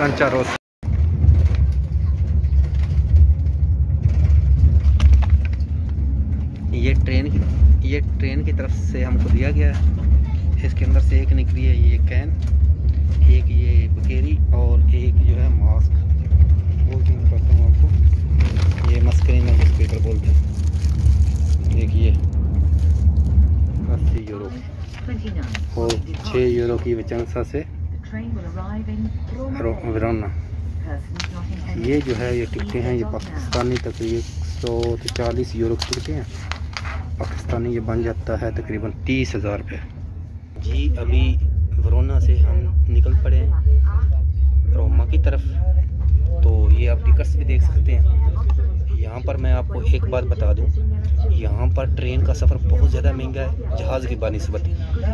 Lancharos ये train की ये ट्रेन की तरफ़ से हमको दिया गया है। इसके अंदर से एक निकली है ये कैन एक ये बकेरी और एक जो है मास्क। बोल के बताता हूँ आपको। ये मस्करीन है जिस पेपर बोलते हैं। एक ये अस्सी यूरो। और छः यूरो की विचंसा से वरोना ये जो है ये टिकटें हैं ये पाकिस्तानी तकरीब सौ चालीस यूरो की टिकटें हैं। पाकिस्तानी ये बन जाता है तकरीबन तीस हज़ार रुपये जी अभी वरोना से हम निकल पड़े हैं रोमा की तरफ़। तो ये आप टिकट्स भी देख सकते हैं। यहाँ पर मैं आपको एक बात बता दूँ। यहाँ पर ट्रेन का सफ़र बहुत ज़्यादा महँगा है, जहाज़ की बनस्बत।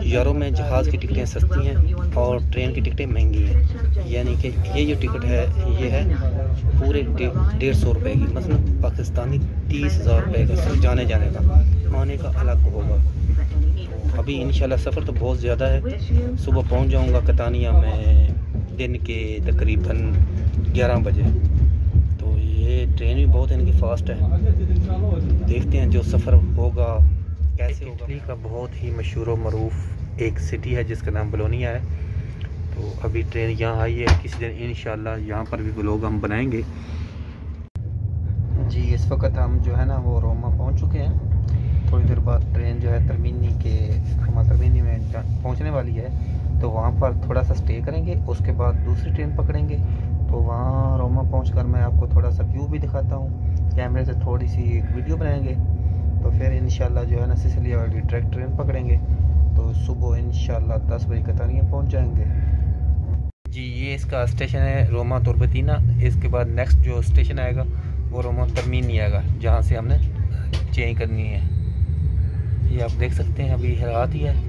यूरो में जहाज़ की टिकटें सस्ती हैं और ट्रेन की टिकटें महँगी हैं। यानी कि ये जो टिकट है, ये है पूरे डेढ़ सौ रुपये की मतलब पाकिस्तानी तीस हज़ार रुपये का सिर्फ़ जाने जाने का, आने का अलग होगा। अभी इंशाल्लाह सफ़र तो बहुत ज़्यादा है। सुबह पहुँच जाऊँगा कतानिया में दिन के तकरीबन 11 बजे। ट्रेन भी बहुत इनकी फ़ास्ट है। देखते हैं जो सफ़र होगा कैसे होगा। इटली का बहुत ही मशहूर मरूफ एक सिटी है जिसका नाम बलोनिया है। तो अभी ट्रेन यहाँ आई है किसी दिन इन यहाँ पर भी ब्लॉग हम बनाएँगे। जी इस वक्त हम जो है ना वो रोमा पहुँच चुके हैं। थोड़ी देर बाद ट्रेन जो है तरमीनी के रोमा तरमीनी में पहुँचने वाली है। तो वहाँ पर थोड़ा सा स्टे करेंगे उसके बाद दूसरी ट्रेन पकड़ेंगे। तो वहाँ रोमा पहुँच कर मैं आपको थोड़ा सा व्यू भी कैमरे से थोड़ी सी एक वीडियो बनाएँगे। तो फिर इन जो है ना सिसलिया वाली ट्रैक ट्रेन पकड़ेंगे। तो सुबह इन दस बजे कतानिया पहुँच जाएँगे। जी, ये इसका स्टेशन है रोमा तुरबतीना इसके बाद नेक्स्ट जो स्टेशन आएगा, वो रोमा तरमीनी आएगा, जहाँ से हमने चेंज करनी है। ये आप देख सकते हैं, अभी रात ही है।